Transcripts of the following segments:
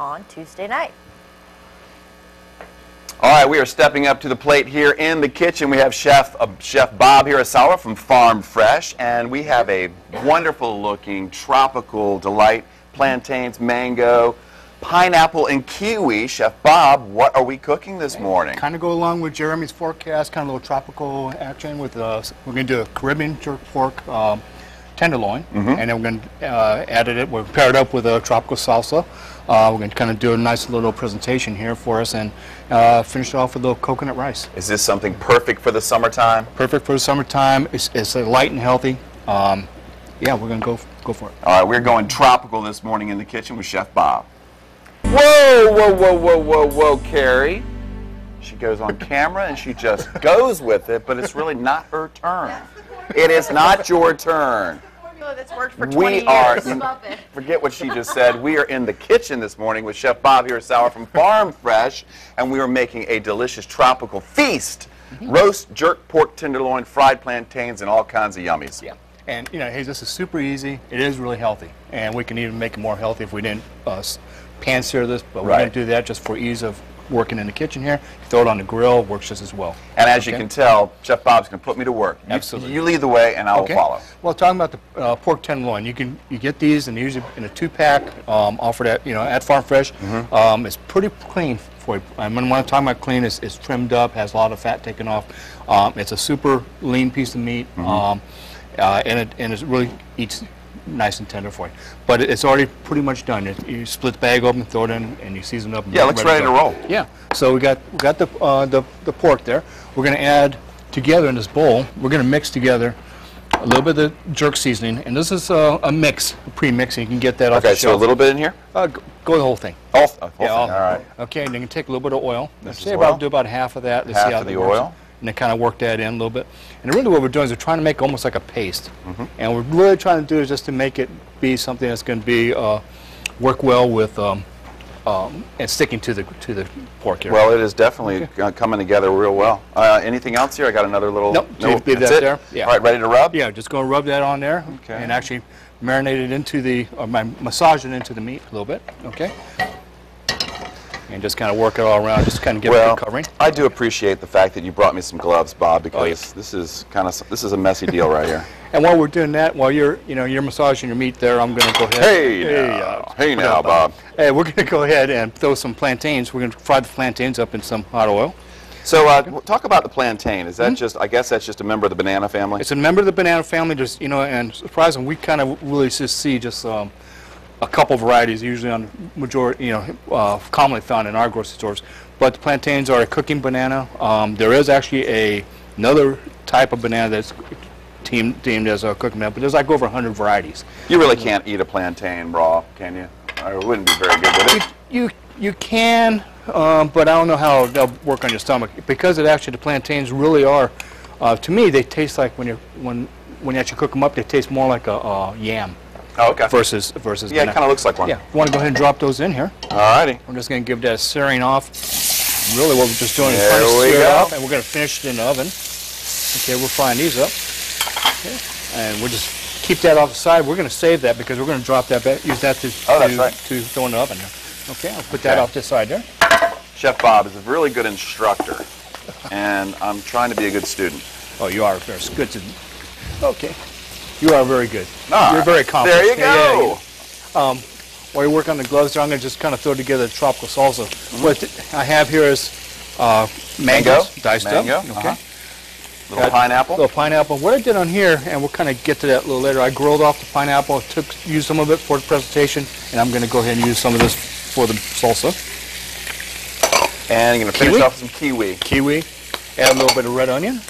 on Tuesday night. All right, we are stepping up to the plate here in the kitchen. We have Chef uh, Chef Bob Hirasawa from Farm Fresh, and we have a wonderful looking tropical delight: plantains, mango, pineapple, and kiwi. Chef Bob, what are we cooking this morning? Kind of go along with Jeremy's forecast, kind of a little tropical action with, uh, we're going to do a Caribbean jerk pork um, tenderloin, and then we're going to uh, add it, we're paired up with a tropical salsa. Uh, we're going to kind of do a nice little presentation here for us and uh, finish it off with a little coconut rice. Is this something perfect for the summertime? Perfect for the summertime. It's, it's uh, light and healthy. Um, yeah, we're going to go go for it. All right, we're going tropical this morning in the kitchen with Chef Bob. Whoa, whoa, whoa, whoa, whoa, whoa, Carrie. She goes on camera and she just goes with it, but it's really not her turn. It is not your turn. Formula that's worked for 20 We are years. in- Forget what she just said. We are in the kitchen this morning with Chef Bob Hirasawa from Farm Fresh, and we are making a delicious tropical feast. Roast jerk pork tenderloin, fried plantains, and all kinds of yummies. Yeah. And you know, hey, this is super easy. It is really healthy, and we can even make it more healthy if we didn't uh, pan sear this. But we're Right. going to do that just for ease of working in the kitchen here. Throw it on the grill, works just as well. And as you can tell, Chef Bob's going to put me to work. You- Absolutely. You, lead the way, and I will Okay. follow. Well, talking about the uh, pork tenderloin, you can you get these and usually in a two pack, um, offered at you know at Farm Fresh. Mm-hmm. Um, it's pretty clean for you. And when I'm talking about clean, it's, it's trimmed up, has a lot of fat taken off. Um, it's a super lean piece of meat, Mm-hmm. um, uh, and it and it really eats nice and tender for you. But it's already pretty much done. It, you split the bag open, throw it in, and you season it up. and Yeah, get looks ready to go. roll. Yeah. So we got we got the uh, the the pork there. We're going to add together in this bowl. We're going to mix together a little bit of the jerk seasoning, and this is uh, a mix, a pre-mix. and You can get that off Okay, the so a little bit in here? Uh, go, go the whole thing. All, oh, whole Yeah, thing. all, all right. Okay, and then you can take a little bit of oil. This say about do about half of that. Let's Half see how of the works. oil? And then kind of work that in a little bit. And really, what we're doing is we're trying to make almost like a paste. Mm-hmm. And what we're really trying to do is just to make it be something that's going to be uh, work well with um, um, and sticking to the to the pork here. Well, it is definitely uh, coming together real well. Uh, anything else here? I got another little. Nope, leave- leave that's that it? there. Yeah. All right, ready to rub? Yeah, just go and rub that on there Okay. and actually marinate it into the, or my, massage it into the meat a little bit, okay? And just kind of work it all around, just kind of give it a Well, good covering. I do appreciate the fact that you brought me some gloves, Bob, because Oh, this is kind of this is a messy deal right here. And while we're doing that, while you're, you know, you're massaging your meat there, I'm going to go ahead. Hey now. uh, Hey now, up, Bob. Hey, we're going to go ahead and throw some plantains. We're going to fry the plantains up in some hot oil. So uh, talk about the plantain. Is that just? I guess that's just a member of the banana family. Hmm? It's a member of the banana family, just, you know, and surprisingly, we kind of really just see just um, a couple varieties, usually on majority, you know, uh, commonly found in our grocery stores. But the plantains are a cooking banana. Um, there is actually a another type of banana that's teamed, deemed as a cooking banana, but there's like over 100 varieties. You really can't eat a plantain raw, can you? Or it wouldn't be very good, would it? You you can, um, but I don't know how they'll work on your stomach because it actually the plantains really are. Uh, to me, they taste like when you when when you actually cook them up, they taste more like a, a yam Oh, okay. versus versus. yeah, it kind of looks like one. Yeah, you want to go ahead and drop those in here. All righty. We're just going to give that a searing off. Really, what we're just doing is There trying to we sear it go. off, and we're going to finish it in the oven. Okay, we're frying these up. Okay, and we'll just keep that off the side. We're going to save that because we're going to drop that back, use that to Oh, to, right. to throw in the oven. Okay, I'll put that Okay. off this side there. Chef Bob is a really good instructor, and I'm trying to be a good student. Oh, you are very good. To, okay, you are very good. All You're very accomplished. There you Yeah, yeah, go. you- um, while you work on the gloves, there, I'm going to just kind of throw together the tropical salsa. Mm-hmm. What I have here is uh, mangoes, diced Mango, up. Okay. uh-huh. Little Got pineapple. Little pineapple. What I did on here, and we'll kind of get to that a little later, I grilled off the pineapple, took, used some of it for the presentation, and I'm going to go ahead and use some of this for the salsa. And I'm going to finish Kiwi? off with some kiwi. Kiwi, add a little bit of red onion.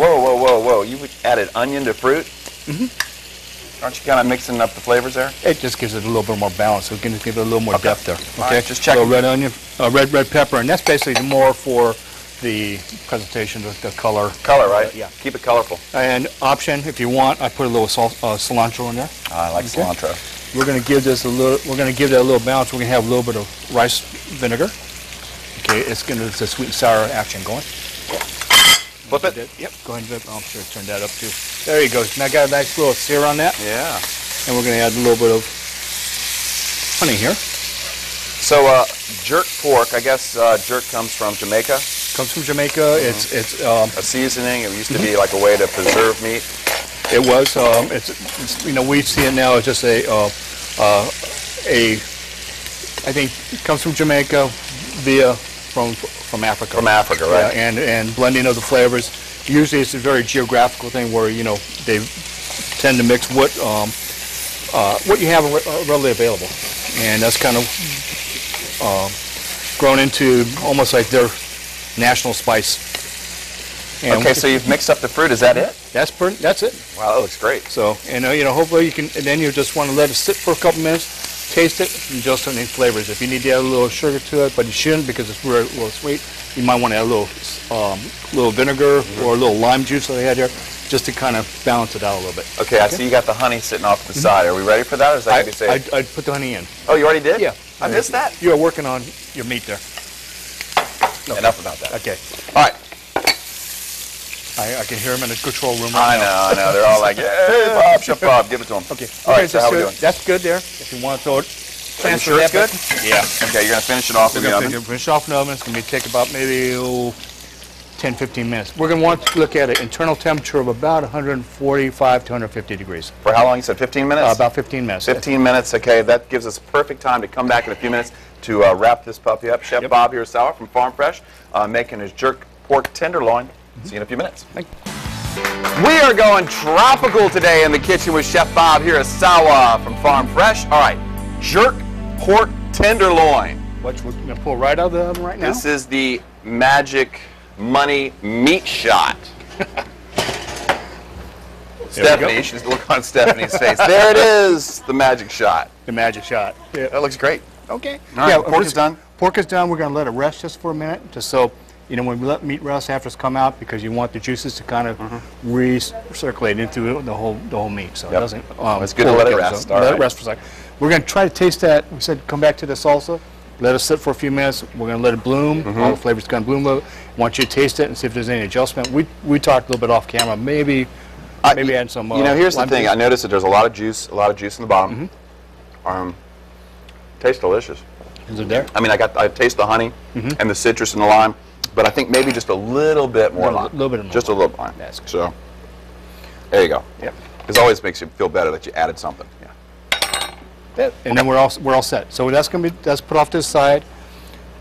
Whoa, whoa, whoa, whoa. You added onion to fruit? Mm-hmm. Aren't you kind of mixing up the flavors there? It just gives it a little bit more balance. So we can give it a little more depth there. Okay, right, just little red onion, uh, red red pepper, and that's basically more for the presentation, the, the color. Color, right? yeah. Keep it colorful. And option, if you want, I put a little sal- uh, cilantro in there. I like Okay. cilantro. We're going to give this a little. We're going to give that a little balance. We're going to have a little bit of rice vinegar. Okay, it's going to it's a sweet and sour action going. Flip it. Yep. Go ahead and dip- I'm sure turn that up too. There you go. Now I got a nice little sear on that, Yeah. and we're going to add a little bit of honey here. So, uh, jerk pork, I guess uh, jerk comes from Jamaica. Comes from Jamaica. It's it's um, A seasoning. It used to be like a way to preserve meat. it was um, it's, it's you know we see it now as just a uh, uh, a I think it comes from Jamaica via from from Africa. From Africa, right. Yeah, and and blending of the flavors. Usually it's a very geographical thing where you know they tend to mix what um, uh, what you have uh, readily available, and that's kind of um, grown into almost like their national spice. And Okay, so you've mixed up the fruit. Is that it? that's pretty, that's it. Wow, that looks great. So, and uh, you know, hopefully you can, and then you just want to let it sit for a couple minutes, taste it, and adjust any flavors. If you need to add a little sugar to it, but you shouldn't because it's very, a little sweet, you might want to add a little, um, little vinegar or a little lime juice that I had here, just to kind of balance it out a little bit. Okay, I see you got the honey sitting off to the side. Are we ready for that, or is that I, going to be? I, I put the honey in. oh, you already did? Yeah. I missed that. You are working on your meat there. Enough about that. Okay. All right. I, I can hear him in the control room I right know, now. I know. They're all like, hey, Bob, Chef Bob, give it to him. Okay. All Okay, right, so how we doing? That's good there. If you want to throw it, Are you sure that good? Yeah. Okay, you're going to finish it off in We're the going oven? finish off in the oven. It's going to take about maybe oh, 10, 15 minutes. We're going to want to look at an internal temperature of about 145 to 150 degrees. For how long? You said 15 minutes? Uh, about 15 minutes. 15 minutes, okay. That gives us perfect time to come back in a few minutes to uh, wrap this puppy up. Chef Yep. Bob Hirasawa from Farm Fresh, uh, making his jerk pork tenderloin. See you in a few minutes. Thank- We are going tropical today in the kitchen with Chef Bob Hirasawa from Farm Fresh. All right, jerk pork tenderloin. Which we're going to pull right out of the oven right now. This is the magic money meat shot. Stephanie, should look on Stephanie's face. There it is, the magic shot. the magic shot. Yeah. That looks great. Okay. All right, pork is done. Pork is done. We're going to let it rest just for a minute, just so you know when we let meat rest after it's come out, because you want the juices to kind of recirculate into the whole the whole meat, so. Yep. it doesn't. Um, It's good to let it rest, So let right. it rest for a second. We're going to try to taste that. We said come back to the salsa. Let it sit for a few minutes. We're going to let it bloom. Mm-hmm. All the flavors going to bloom. a little. Want you to taste it and see if there's any adjustment. We we talked a little bit off camera. Maybe I- maybe add some. You know, uh, here's the thing. juice. I noticed that there's a lot of juice, a lot of juice in the bottom. Mm-hmm. Um, tastes delicious. Is it there? I mean, I got, I taste the honey and the citrus and the lime, but I think maybe just a little bit more Little- little bit more Just a little lime. That's good. So, there you go. Yep. It always makes you feel better that you added something. it, and then we're all we're all set. So that's gonna be that's put off to the side.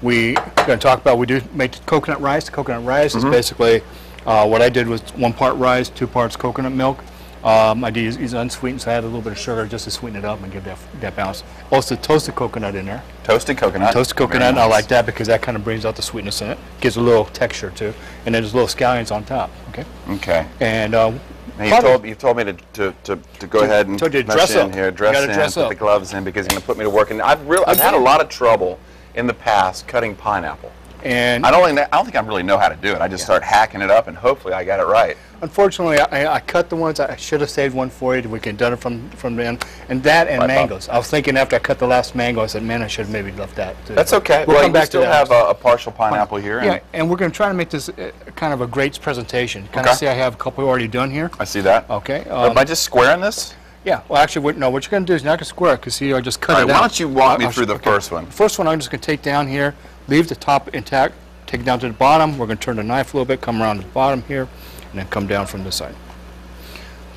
We gonna talk about we do make coconut rice. Coconut rice Mm-hmm. is basically uh, what I did was one part rice, two parts coconut milk. Um, I did use, use unsweetened, so I add a little bit of sugar just to sweeten it up and give that that balance. Also toasted coconut in there. Toasted coconut. Toasted coconut, I like that because that kind of brings out the sweetness in it. Gives a little texture too, and then there's little scallions on top. Okay, Okay. and uh, you told you told me to, to, to, to go ahead and told you to dress in up. here, dress in, dress put up. the gloves in because you're gonna put me to work. And I've really I've had a lot of trouble in the past cutting pineapple. and I don't I don't think I really know how to do it. I just start hacking it up and hopefully I got it right. Unfortunately, I, I cut the ones, I should have saved one for you, we could have done it from, from then, and that and Bob. mangoes. I was thinking after I cut the last mango, I said, man, I should have maybe left that too. That's okay. We'll well, come back still to that. have a, a partial pineapple here. Yeah, And and we're going to try to make this uh, kind of a great presentation. Kind Okay. of see I have a couple already done here. I see that. Okay. Am um, I just squaring this? yeah, well, actually, no, what you're going to do is you're not going to square it, because see, I just cut All it right, out. why don't you walk me I'll- through the okay. first one? The first one I'm just going to take down here, leave the top intact, take it down to the bottom. We're going to turn the knife a little bit, come around the bottom here, and then come down from this side.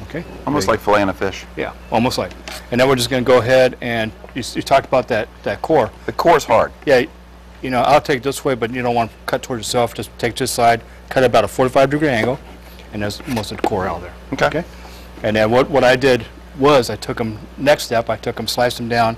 Okay? Almost like filleting a fish. Yeah, almost like. And then we're just going to go ahead and you, you talked about that that core. The core's hard. Yeah, you know I'll take it this way, but you don't want to cut towards yourself. Just take this side, cut it about a 45 degree angle, and there's most of the core out there. Okay. And then what what I did was I took them. Next step, I took them, sliced them down,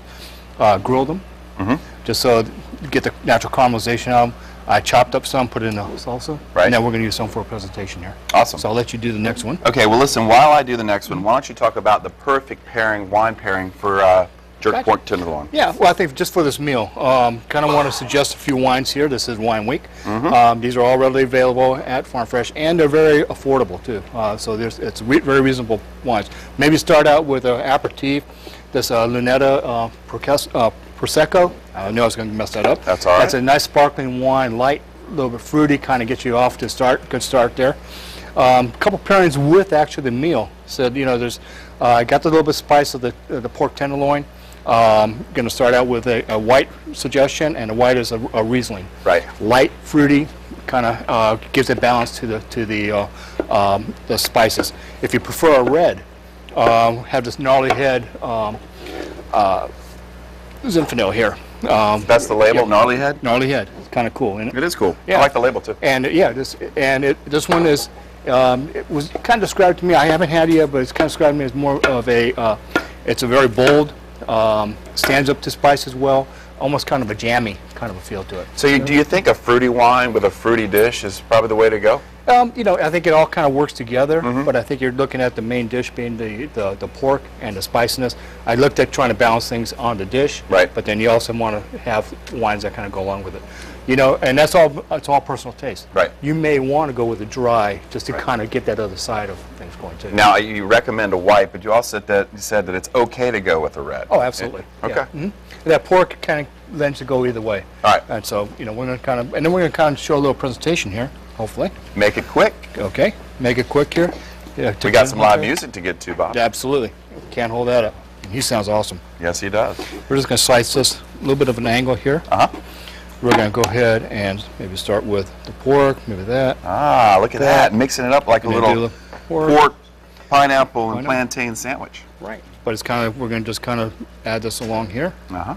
uh, grilled them, Mm-hmm. just so get the natural caramelization out of them. I chopped up some, put it in the salsa, Right. and then we're going to use some for a presentation here. Awesome. So I'll let you do the next one. Okay, well, listen, while I do the next one, why don't you talk about the perfect pairing, wine pairing for uh, jerk Gotcha. pork tenderloin? Yeah, well, I think just for this meal, um, kind of want to suggest a few wines here. This is Wine Week. Um, these are all readily available at Farm Fresh, and they're very affordable too. Uh, so there's it's re- very reasonable wines. Maybe start out with an aperitif. This uh, Lunetta uh, uh, Prosecco. I knew I was going to mess that up. That's all That's a nice sparkling wine, light, a little bit fruity, kind of gets you off to start. Good start there. A um, couple pairings with actually the meal. So you know, there's uh, I got the little bit of spice of the uh, the pork tenderloin. Um, going to start out with a, a white suggestion, and a white is a, a Riesling. Right. Light, fruity, kind of uh, gives a balance to the to the uh, um, the spices. If you prefer a red, um, have this gnarly head um, uh, Zinfandel here. Um, That's the label, Yeah. gnarly head? gnarly head. It's kind of cool. isn't it? It is cool. Yeah. I like the label too. And yeah, this and it, this one is um, it was kind of described to me. I haven't had it yet, but it's kind of described to me as more of a. Uh, it's a very bold, um, stands up to spice as well. Almost kind of a jammy kind of a feel to it. So you, do you think a fruity wine with a fruity dish is probably the way to go? Um, you know, I think it all kind of works together, Mm-hmm. but I think you're looking at the main dish being the, the, the pork and the spiciness. I looked at trying to balance things on the dish, Right. but then you also want to have wines that kind of go along with it. You know, and that's all, it's all personal taste. Right. You may want to go with a dry just to kind of get that other side of things going too. Now, you recommend a white, but you also said that, you said that it's okay to go with a red. Oh, absolutely. Okay. Yeah. Mhm. That pork kind of lends to go either way. All right. And so, you know, we're going to kind of, and then we're going to kind of show a little presentation here, hopefully. Make it quick. Okay, make it quick here. Yeah, We got some live music to get to, Bob. Yeah, absolutely. Can't hold that up. He sounds awesome. Yes, he does. We're just going to slice this a little bit of an angle here. Uh-huh. We're going to go ahead and maybe start with the pork, maybe that. Ah, look at that. That. Mixing it up like a little pork. pork, pineapple, and Pineapple. plantain sandwich. Right. But it's kind of, we're going to just kind of add this along here Uh-huh.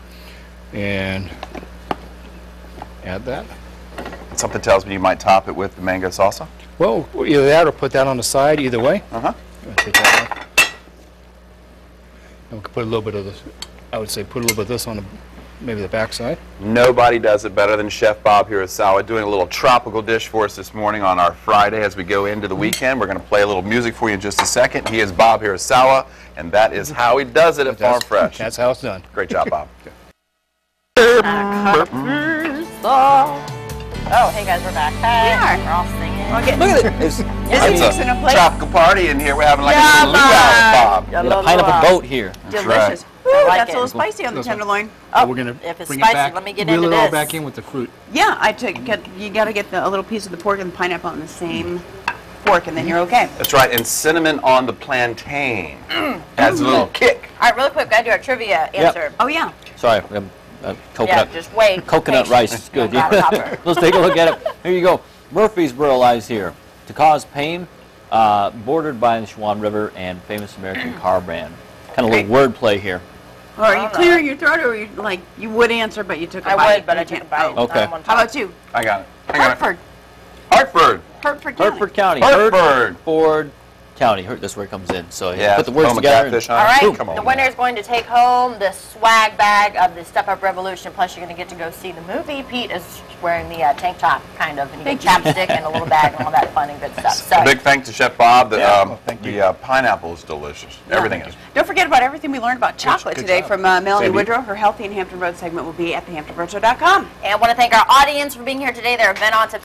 and add that. Something tells me you might top it with the mango salsa. Well, either that or put that on the side, either way. Uh-huh. Take that off. And we could put a little bit of this, I would say put a little bit of this on the, maybe the backside. Nobody does it better than Chef Bob Hirasawa, doing a little tropical dish for us this morning on our Friday as we go into the weekend. We're going to play a little music for you in just a second. He is Bob Hirasawa, and that is how he does it at Farm Fresh. That's how it's done. Great job, Bob. Oh, hey guys, we're back. Hey, We are. We're all singing. Okay. Look at this. Isn't It's a a tropical party in here. We're having like Yeah, a little luau Bob. Yeah, Got a la, pineapple boat here. Delicious. Woo, I like that's it. a little spicy on the This one. tenderloin. Oh, we're gonna if it's bring spicy, it back, let me get reel into it all this. back in with the fruit. Yeah, I took get you got to get the, a little piece of the pork and the pineapple on the same fork, and then you're okay. That's right, and cinnamon on the plantain. Adds a little kick. All right, really quick, gotta do our trivia answer. Oh yeah. Sorry, um, uh, Yeah, coconut. just wait. coconut rice is good. Don't grab Yeah. Let's take a look at it. Here you go. Murfreesboro lies here. To cause pain, uh, bordered by the Chowan River and famous American car brand. Kind of a little wordplay here. Or are you uh-huh. clearing your throat, or are you like you would answer, but you took a I bite? would, but You I took a can't- bite. oh. Okay. I want How to- about you? I got it. I got it. Hartford. Hartford. Hertford County. Hertford County. Hartford. Ford County. Hert, that's where it comes in. So yeah, Yeah, put the words together. and- catfish. All right, Boom. Come on. the winner is going to take home the swag bag of the Step Up Revolution. Plus, you're going to get to go see the movie. Pete is wearing the uh, tank top, kind of, and you get chapstick and a little bag and all that fun and good stuff. So, A big thanks to Chef Bob. The, Yeah. um, Oh, thank the you. uh, pineapple is delicious. Everything is. Don't forget about everything we learned about chocolate good today job. from uh, Melanie Same to you. Woodrow. Her Healthy in Hampton Road segment will be at thehamptonroadshow.com. and I want to thank our audience for being here today. They're been on to